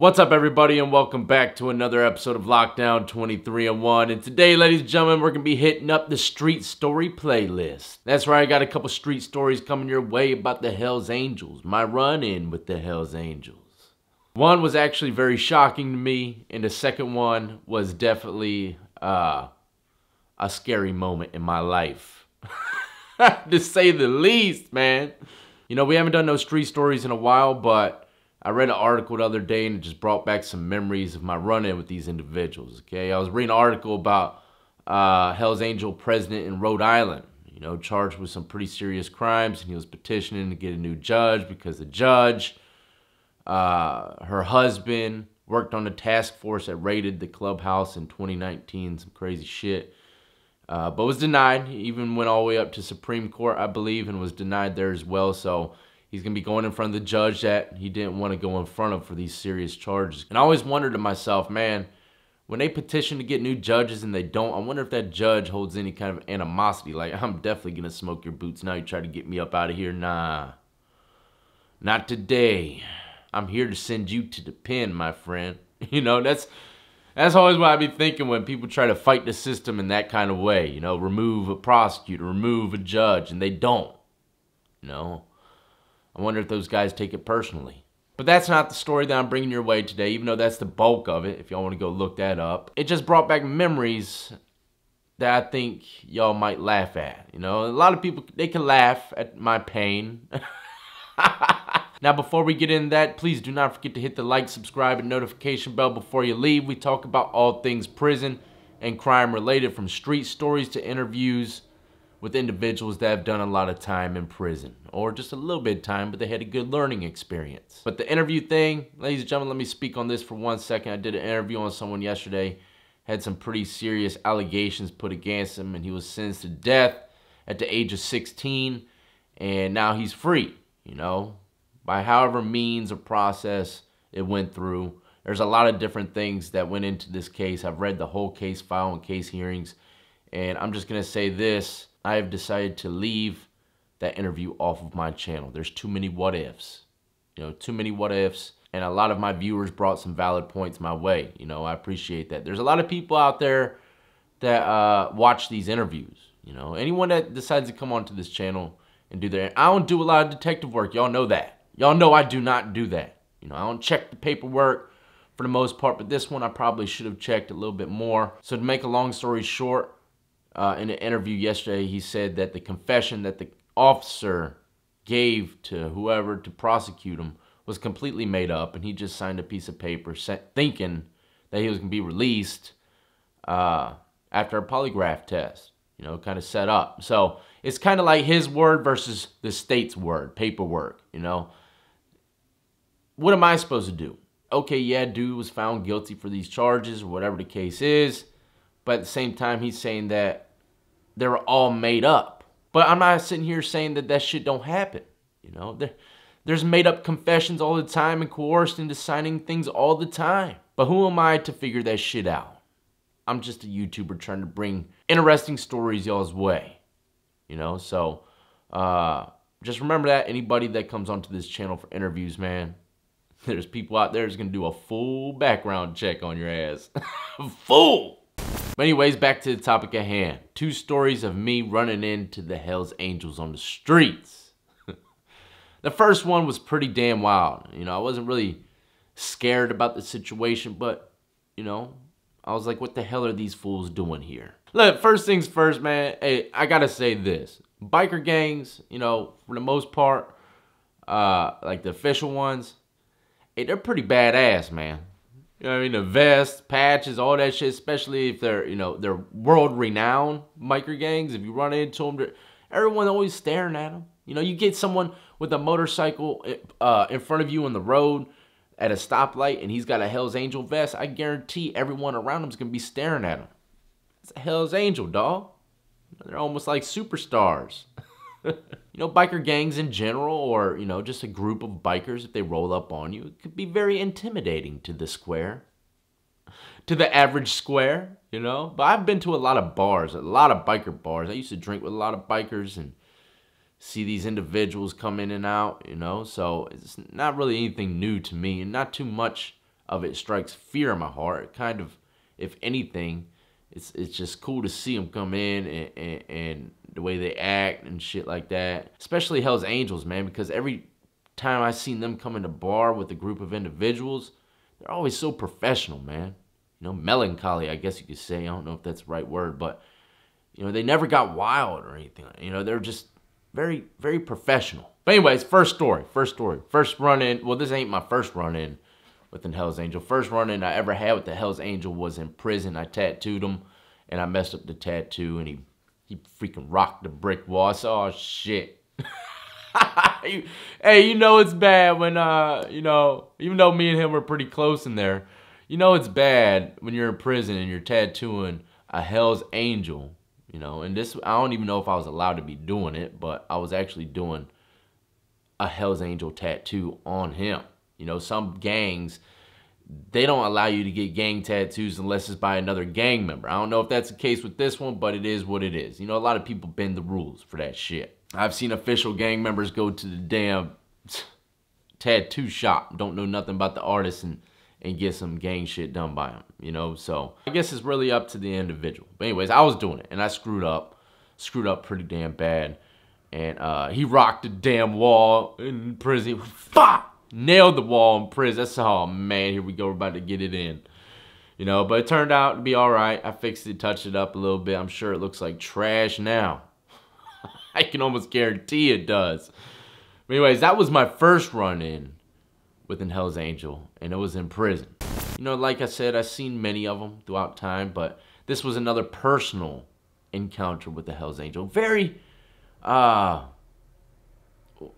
What's up, everybody, and welcome back to another episode of Lockdown 23 and 1. And today, ladies and gentlemen, we're going to be hitting up the Street Story playlist. That's right, I got a couple street stories coming your way about the Hells Angels, my run in with the Hells Angels. One was actually very shocking to me, and the second one was definitely uh, a scary moment in my life. to say the least, man. You know, we haven't done no street stories in a while, but I read an article the other day and it just brought back some memories of my run-in with these individuals. Okay, I was reading an article about uh, Hell's Angel president in Rhode Island. You know, charged with some pretty serious crimes, and he was petitioning to get a new judge because the judge, uh, her husband, worked on a task force that raided the clubhouse in 2019. Some crazy shit. Uh, but was denied. He even went all the way up to Supreme Court, I believe, and was denied there as well. So He's going to be going in front of the judge that he didn't want to go in front of for these serious charges. And I always wondered to myself, man, when they petition to get new judges and they don't, I wonder if that judge holds any kind of animosity. Like, I'm definitely going to smoke your boots now. You try to get me up out of here. Nah. Not today. I'm here to send you to the pen, my friend. You know, that's that's always what I be thinking when people try to fight the system in that kind of way. You know, remove a prosecutor, remove a judge, and they don't. You know, I wonder if those guys take it personally. But that's not the story that I'm bringing your way today, even though that's the bulk of it, if y'all want to go look that up. It just brought back memories that I think y'all might laugh at. You know, a lot of people, they can laugh at my pain. now, before we get into that, please do not forget to hit the like, subscribe, and notification bell before you leave. We talk about all things prison and crime related from street stories to interviews with individuals that have done a lot of time in prison or just a little bit of time, but they had a good learning experience. But the interview thing, ladies and gentlemen, let me speak on this for one second. I did an interview on someone yesterday, had some pretty serious allegations put against him, and he was sentenced to death at the age of 16, and now he's free, you know, by however means or process it went through. There's a lot of different things that went into this case. I've read the whole case file and case hearings, and I'm just going to say this I have decided to leave that interview off of my channel. There's too many what ifs. You know, too many what ifs. And a lot of my viewers brought some valid points my way. You know, I appreciate that. There's a lot of people out there that uh, watch these interviews. You know, anyone that decides to come onto this channel and do that. I don't do a lot of detective work. Y'all know that. Y'all know I do not do that. You know, I don't check the paperwork for the most part, but this one I probably should have checked a little bit more. So to make a long story short, uh, in an interview yesterday, he said that the confession that the officer gave to whoever to prosecute him was completely made up, and he just signed a piece of paper thinking that he was going to be released uh, after a polygraph test, you know, kind of set up. So it's kind of like his word versus the state's word, paperwork, you know. What am I supposed to do? Okay, yeah, dude was found guilty for these charges whatever the case is, but at the same time, he's saying that they were all made up. But I'm not sitting here saying that that shit don't happen. You know, there, there's made up confessions all the time and coerced into signing things all the time. But who am I to figure that shit out? I'm just a YouTuber trying to bring interesting stories y'all's way. You know, so uh, just remember that anybody that comes onto this channel for interviews, man, there's people out there that's gonna do a full background check on your ass. full! But anyways, back to the topic at hand. Two stories of me running into the Hells Angels on the streets. the first one was pretty damn wild. You know, I wasn't really scared about the situation, but, you know, I was like, what the hell are these fools doing here? Look, first things first, man, hey, I gotta say this. Biker gangs, you know, for the most part, uh, like the official ones, hey, they're pretty badass, man. You know what I mean? The vest, patches, all that shit, especially if they're, you know, they're world renowned biker gangs. If you run into them, everyone always staring at them. You know, you get someone with a motorcycle uh, in front of you on the road at a stoplight and he's got a Hell's Angel vest, I guarantee everyone around him is going to be staring at him. It's a Hell's Angel, dog. They're almost like superstars. you know, biker gangs in general, or, you know, just a group of bikers, if they roll up on you, it could be very intimidating to the square. To the average square, you know? But I've been to a lot of bars, a lot of biker bars. I used to drink with a lot of bikers and see these individuals come in and out, you know? So it's not really anything new to me and not too much of it strikes fear in my heart. It kind of, if anything, it's it's just cool to see them come in and, and, and the way they act and shit like that. Especially Hell's Angels, man, because every time I've seen them come in the bar with a group of individuals, they're always so professional, man. You know, melancholy, I guess you could say. I don't know if that's the right word, but you know, they never got wild or anything. You know, they're just very, very professional. But anyways, first story, first story, first run in. Well, this ain't my first run in with the Hell's Angel. First run in I ever had with the Hell's Angel was in prison. I tattooed him, and I messed up the tattoo, and he he freaking rocked the brick wall. Said, oh shit. hey, you know it's bad when uh, you know, even though me and him were pretty close in there, you know it's bad when you're in prison and you're tattooing a Hell's Angel you know and this i don't even know if i was allowed to be doing it but i was actually doing a hell's angel tattoo on him you know some gangs they don't allow you to get gang tattoos unless it's by another gang member i don't know if that's the case with this one but it is what it is you know a lot of people bend the rules for that shit i've seen official gang members go to the damn tattoo shop don't know nothing about the artist and and get some gang shit done by him, you know? So I guess it's really up to the individual. But anyways, I was doing it and I screwed up, screwed up pretty damn bad. And uh, he rocked the damn wall in prison. Fuck! Nailed the wall in prison. That's, oh man, here we go. We're about to get it in. You know, but it turned out to be all right. I fixed it, touched it up a little bit. I'm sure it looks like trash now. I can almost guarantee it does. But anyways, that was my first run in with an Hell's Angel, and it was in prison. You know, like I said, I've seen many of them throughout time, but this was another personal encounter with the Hell's Angel. Very, uh,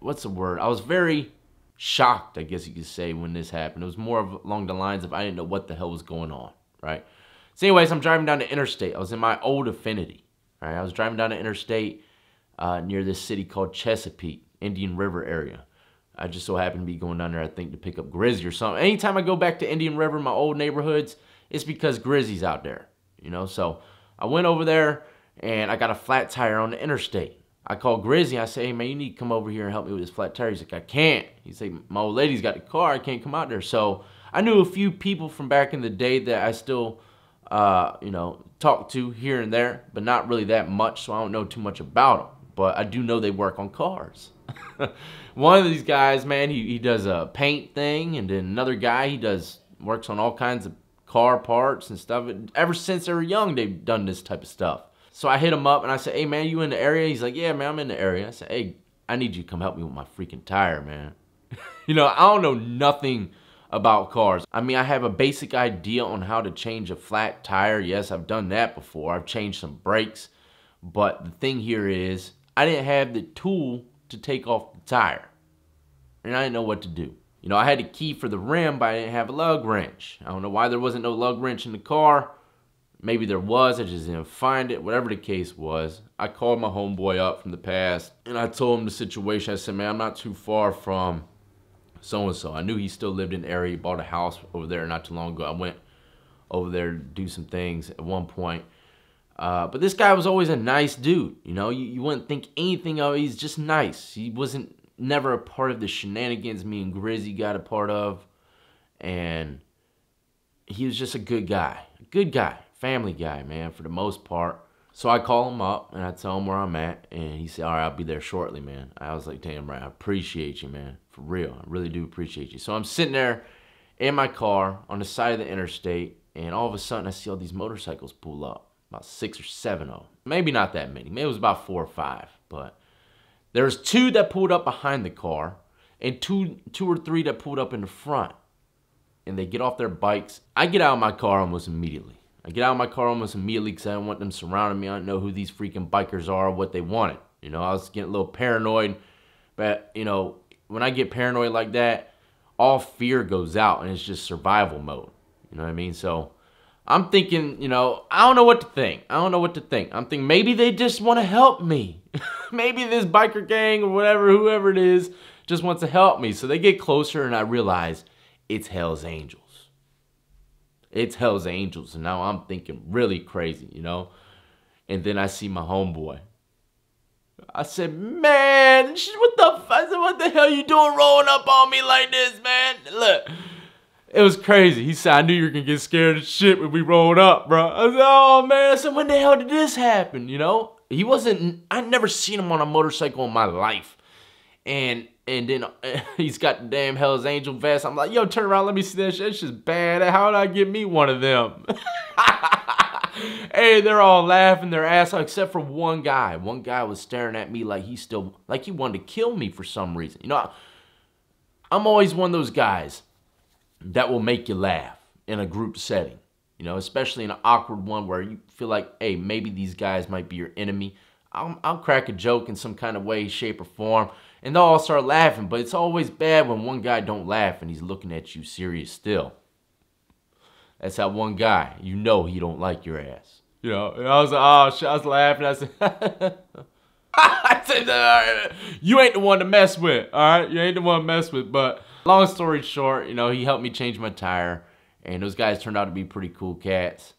what's the word? I was very shocked, I guess you could say, when this happened. It was more of along the lines of I didn't know what the hell was going on, right? So anyways, I'm driving down the interstate. I was in my old Infiniti, right? I was driving down the interstate uh, near this city called Chesapeake, Indian River area. I just so happened to be going down there, I think, to pick up Grizzy or something. Anytime I go back to Indian River, my old neighborhoods, it's because Grizzy's out there, you know? So I went over there and I got a flat tire on the interstate. I called Grizzy. I said, hey, man, you need to come over here and help me with this flat tire. He's like, I can't. He said, my old lady's got the car. I can't come out there. So I knew a few people from back in the day that I still, uh, you know, talk to here and there, but not really that much. So I don't know too much about them. But I do know they work on cars. one of these guys, man, he, he does a paint thing, and then another guy, he does works on all kinds of car parts and stuff. Ever since they were young, they've done this type of stuff. So I hit him up and I said, hey, man, you in the area? He's like, yeah, man, I'm in the area. I said, hey, I need you to come help me with my freaking tire, man. you know, I don't know nothing about cars. I mean, I have a basic idea on how to change a flat tire. Yes, I've done that before. I've changed some brakes. But the thing here is, I didn't have the tool to take off the tire. And I didn't know what to do. You know, I had a key for the rim, but I didn't have a lug wrench. I don't know why there wasn't no lug wrench in the car. Maybe there was, I just didn't find it. Whatever the case was, I called my homeboy up from the past and I told him the situation. I said, man, I'm not too far from so-and-so. I knew he still lived in the area. He bought a house over there not too long ago. I went over there to do some things at one point uh, but this guy was always a nice dude. You know, you, you wouldn't think anything of. He's just nice. He wasn't never a part of the shenanigans me and Grizzy got a part of, and he was just a good guy, a good guy, family guy, man, for the most part. So I call him up and I tell him where I'm at, and he said, "All right, I'll be there shortly, man." I was like, "Damn right, I appreciate you, man, for real. I really do appreciate you." So I'm sitting there in my car on the side of the interstate, and all of a sudden I see all these motorcycles pull up about six or seven of them. Maybe not that many. Maybe it was about four or five. But there's two that pulled up behind the car and two, two or three that pulled up in the front. And they get off their bikes. I get out of my car almost immediately. I get out of my car almost immediately because I don't want them surrounding me. I don't know who these freaking bikers are what they wanted. You know, I was getting a little paranoid. But, you know, when I get paranoid like that, all fear goes out and it's just survival mode. You know what I mean? So I'm thinking, you know, I don't know what to think. I don't know what to think. I'm thinking maybe they just want to help me. maybe this biker gang or whatever, whoever it is, just wants to help me. So they get closer and I realize it's Hell's Angels. It's Hell's Angels. And now I'm thinking really crazy, you know? And then I see my homeboy. I said, man, what the, I said, what the hell you doing rolling up on me like this, man? Look, It was crazy. He said, I knew you were gonna get scared as shit when we rolled up, bro. I said, oh man, I said, when the hell did this happen? You know? He wasn't, I'd never seen him on a motorcycle in my life. And and then he's got the damn Hell's Angel vest. I'm like, yo, turn around, let me see that shit. It's just bad. How did I get me one of them? hey, they're all laughing their ass off except for one guy. One guy was staring at me like he still, like he wanted to kill me for some reason. You know, I'm always one of those guys that will make you laugh in a group setting, you know, especially in an awkward one where you feel like, hey, maybe these guys might be your enemy. I'll, I'll crack a joke in some kind of way, shape, or form, and they'll all start laughing. But it's always bad when one guy don't laugh and he's looking at you serious still. That's that one guy. You know he don't like your ass. You know, and I was like, oh shit, I was laughing. I said, I said, you ain't the one to mess with, all right? You ain't the one to mess with. But long story short, you know, he helped me change my tire, and those guys turned out to be pretty cool cats.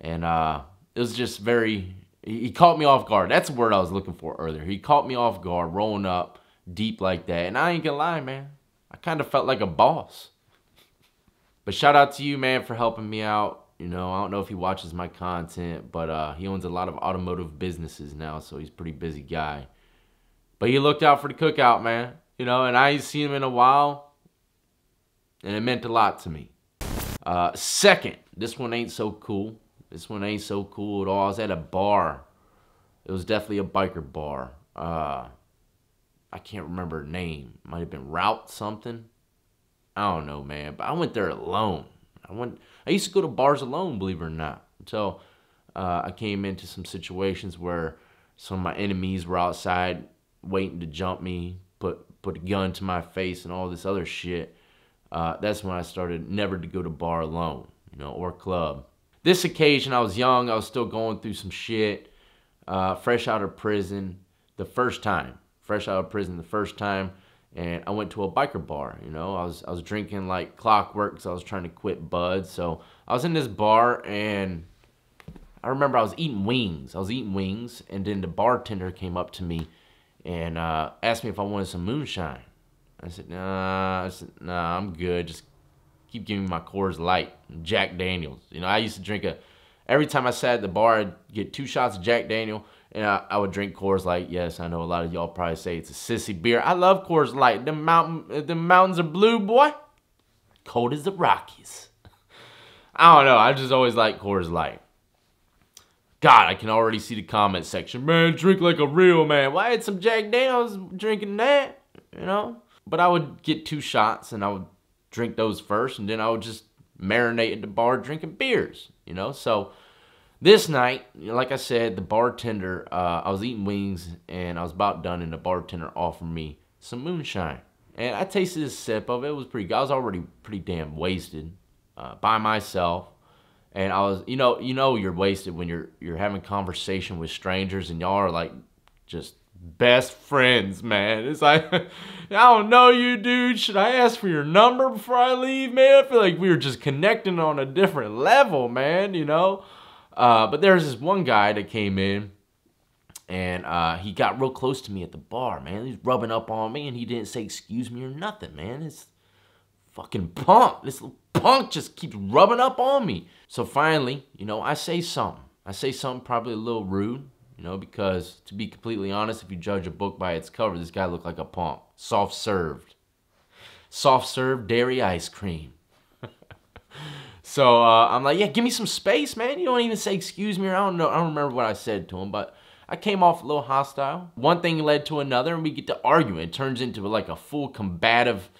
And uh, it was just very, he caught me off guard. That's the word I was looking for earlier. He caught me off guard, rolling up deep like that. And I ain't gonna lie, man. I kind of felt like a boss. But shout out to you, man, for helping me out. You know, I don't know if he watches my content, but uh, he owns a lot of automotive businesses now, so he's pretty busy guy. But he looked out for the cookout, man. You know, and I ain't seen him in a while, and it meant a lot to me. Uh, second, this one ain't so cool. This one ain't so cool at all. I was at a bar. It was definitely a biker bar. Uh, I can't remember her name. Might have been Route something. I don't know, man. But I went there alone. I went. I used to go to bars alone, believe it or not, until uh, I came into some situations where some of my enemies were outside waiting to jump me, put put a gun to my face, and all this other shit. Uh, that's when I started never to go to bar alone, you know, or club. This occasion, I was young. I was still going through some shit. Uh, fresh out of prison, the first time. Fresh out of prison, the first time and I went to a biker bar. You know, I was I was drinking like clockwork because I was trying to quit bud. So I was in this bar and I remember I was eating wings. I was eating wings, and then the bartender came up to me and uh, asked me if I wanted some moonshine. I said, Nah, I said, Nah, I'm good. Just keep giving me my Coors Light, Jack Daniels. You know, I used to drink a. Every time I sat at the bar, I'd get two shots of Jack Daniel and I, I, would drink Coors Light. Yes, I know a lot of y'all probably say it's a sissy beer. I love Coors Light. The mountain, the mountains are blue, boy. Cold as the Rockies. I don't know. I just always like Coors Light. God, I can already see the comment section. Man, drink like a real man. Why well, had some Jack Daniels drinking that? You know? But I would get two shots and I would drink those first and then I would just marinate at the bar drinking beers. You know? So this night, like I said, the bartender, uh, I was eating wings and I was about done, and the bartender offered me some moonshine. And I tasted a sip of it. It was pretty good. I was already pretty damn wasted uh, by myself. And I was, you know, you know, you're wasted when you're you're having conversation with strangers and y'all are like just best friends, man. It's like, I don't know you, dude. Should I ask for your number before I leave, man? I feel like we were just connecting on a different level, man, you know? Uh, but there's this one guy that came in and uh, he got real close to me at the bar, man. He's rubbing up on me and he didn't say excuse me or nothing, man. It's fucking punk. This little punk just keeps rubbing up on me. So finally, you know, I say something. I say something probably a little rude, you know, because to be completely honest, if you judge a book by its cover, this guy looked like a punk. Soft served. Soft served dairy ice cream. So uh, I'm like, yeah, give me some space, man. You don't even say excuse me. Or I don't know. I don't remember what I said to him, but I came off a little hostile. One thing led to another, and we get to arguing. It turns into like a full combative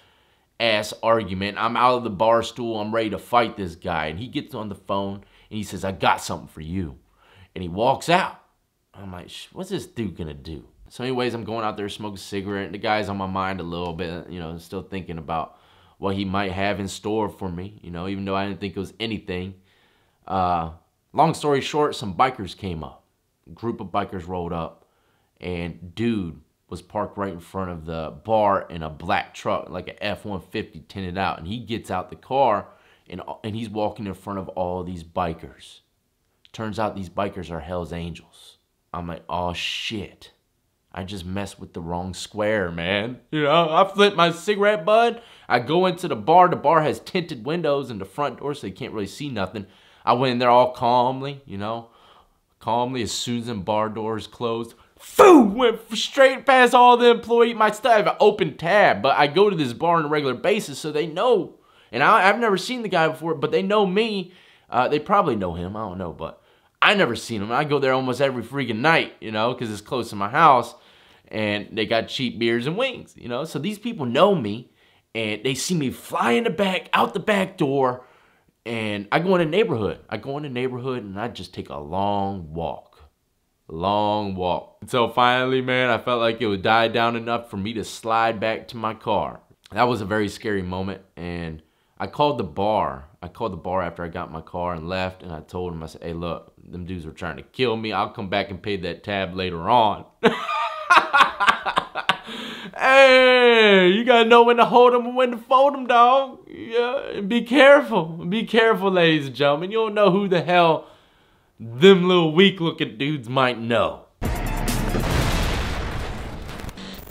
ass argument. I'm out of the bar stool. I'm ready to fight this guy. And he gets on the phone and he says, I got something for you. And he walks out. I'm like, what's this dude gonna do? So anyways, I'm going out there smoking a cigarette. The guy's on my mind a little bit, you know, still thinking about what he might have in store for me, you know, even though I didn't think it was anything. Uh, long story short, some bikers came up. A group of bikers rolled up, and dude was parked right in front of the bar in a black truck, like an F-150 tinted out. And he gets out the car, and, and he's walking in front of all these bikers. Turns out these bikers are Hell's Angels. I'm like, oh shit. I just messed with the wrong square, man. You know, I flip my cigarette bud. I go into the bar. The bar has tinted windows and the front door, so you can't really see nothing. I went in there all calmly, you know, calmly as soon as the bar doors closed. Boom! Went straight past all the employee. My stuff, I have an open tab, but I go to this bar on a regular basis, so they know. And I, have never seen the guy before, but they know me. Uh, they probably know him. I don't know, but I never seen him. I go there almost every freaking night, you know, because it's close to my house, and they got cheap beers and wings, you know. So these people know me, and they see me fly in the back, out the back door, and I go in the neighborhood. I go in the neighborhood, and I just take a long walk long walk. Until finally, man, I felt like it would die down enough for me to slide back to my car. That was a very scary moment, and I called the bar. I called the bar after I got my car and left, and I told him, I said, hey, look, them dudes were trying to kill me. I'll come back and pay that tab later on. hey, you gotta know when to hold them and when to fold them, dog. Yeah, be careful. Be careful, ladies and gentlemen. You don't know who the hell them little weak looking dudes might know.